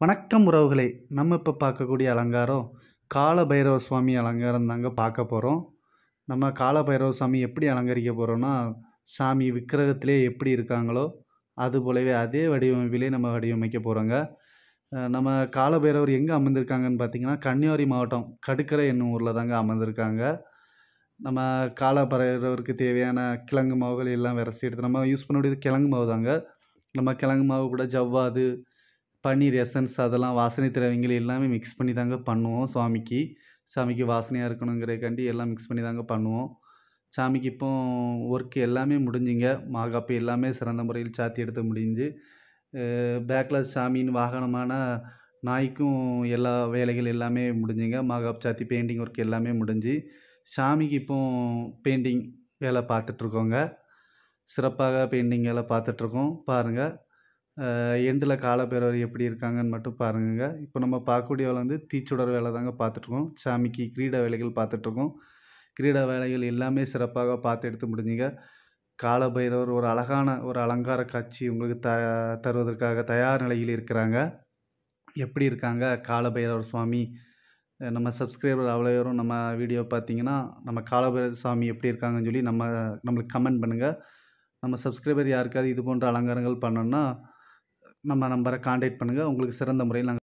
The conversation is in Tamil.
வணக்கம் உறவுகளே. நம்ம இப்போ பார்க்கக்கூடிய அலங்காரம் கால பைரவ சுவாமி அலங்காரம் தாங்க பார்க்க போகிறோம் நம்ம கால பைரவ சாமி எப்படி அலங்கரிக்க போகிறோன்னா சாமி விக்கிரகத்திலே எப்படி இருக்காங்களோ அது போலவே அதே வடிவமைப்பிலே நம்ம வடிவமைக்க போகிறோங்க நம்ம கால பைரவர் எங்கே அமர்ந்திருக்காங்கன்னு பார்த்தீங்கன்னா கன்னியாகுமரி மாவட்டம் கடுக்கரை என்னும் ஊரில் தாங்க அமர்ந்திருக்காங்க. நம்ம கால பைரவருக்கு தேவையான கிழங்கு மாவுகள் எல்லாம் விரசி எடுத்து நம்ம யூஸ் பண்ணக்கூடியது கிழங்கு மாவு தாங்க நம்ம கிழங்கு மாவு கூட ஜவ்வாது பன்னீர் எசன்ஸ் அதெல்லாம் வாசனை திரவியங்கள் எல்லாமே மிக்ஸ் பண்ணி தாங்க பண்ணுவோம் சாமிக்கு சாமிக்கு வாசனையாக இருக்கணுங்கிறதுக்காண்டி எல்லாம் மிக்ஸ் பண்ணி தாங்க பண்ணுவோம். சாமிக்கு இப்போ ஒர்க் எல்லாமே முடிஞ்சுங்க. மாகாப்பு எல்லாமே சிறந்த முறையில் சாத்தி எடுத்து முடிஞ்சு பேக்கில் சாமியின் வாகனமான நாய்க்கும் எல்லா வேலைகள் எல்லாமே முடிஞ்சுங்க. மாகாப் சாத்தி பெயிண்டிங் ஒர்க் எல்லாமே முடிஞ்சு சாமிக்கு இப்போ பெயிண்டிங் வேலை பார்த்துட்ருக்கோங்க சிறப்பாக பெயிண்டிங் வேலை பார்த்துட்ருக்கோம் பாருங்கள் எண்டில் காலப்பேரவர் எப்படி இருக்காங்கன்னு மட்டும் பாருங்க இப்போ நம்ம பார்க்கக்கூடிய வேலை வந்து தீச்சுடர் வேலை தாங்க பார்த்துட்ருக்கோம். சாமிக்கு கிரீட வேலைகள் பார்த்துட்ருக்கோம். கிரீட வேலைகள் எல்லாமே சிறப்பாக பார்த்து எடுத்து முடிஞ்சுங்க. காலபைரவர் ஒரு அழகான ஒரு அலங்கார காட்சி உங்களுக்கு த தருவதற்காக தயார் நிலையில் இருக்கிறாங்க. எப்படி இருக்காங்க? காலபைரவர் சுவாமி நம்ம சப்ஸ்கிரைபர் அவ்வளோ பேரும் நம்ம வீடியோ பார்த்தீங்கன்னா நம்ம காலபைரவர் சுவாமி எப்படி இருக்காங்கன்னு சொல்லி நம்ம நம்மளுக்கு கமெண்ட் பண்ணுங்கள் நம்ம சப்ஸ்கிரைபர் யாருக்காவது இது போன்ற அலங்காரங்கள் பண்ணோன்னா நம்ம நம்பரை காண்டாக்ட் பண்ணுங்கள் உங்களுக்கு சிறந்த முறையில் நாங்கள்